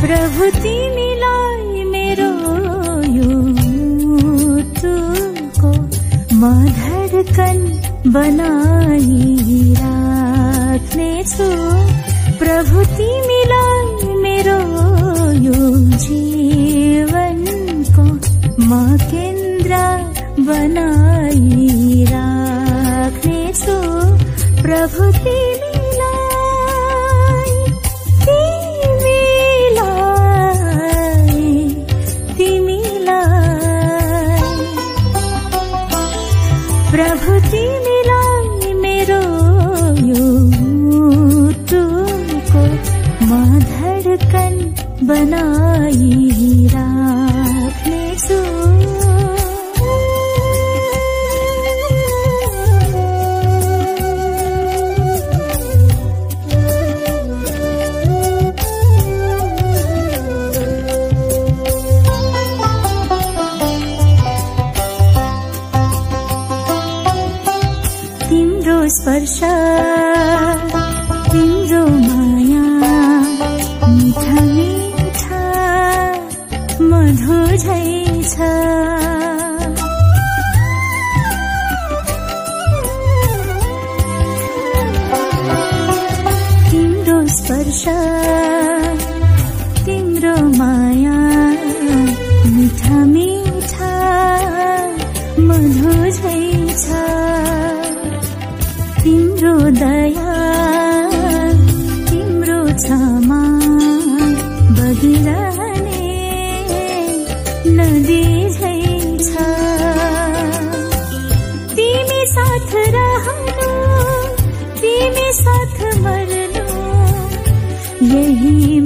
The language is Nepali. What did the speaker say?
प्रभुति मो यु तु बनाई राख्ने छु प्रभुति मिलाय मेरो यो जीवनको म केन्द्र बनाई प्रभु तिमीलाई तिमीलाई। तिमीलाई प्रभु तिमीलाई मेरो यो मुटुको म धडकन स्पर्श तिम्रो माया मिठा मिठा मधुर छ तिम्रो स्पर्श तिम्रो माया मिठा मिठा मधुर छ तिम्रो दया तिम्रो क्षमा बगिरहने नदी झै छ तिमी साथ रहनु तिमी साथ मर्नु यही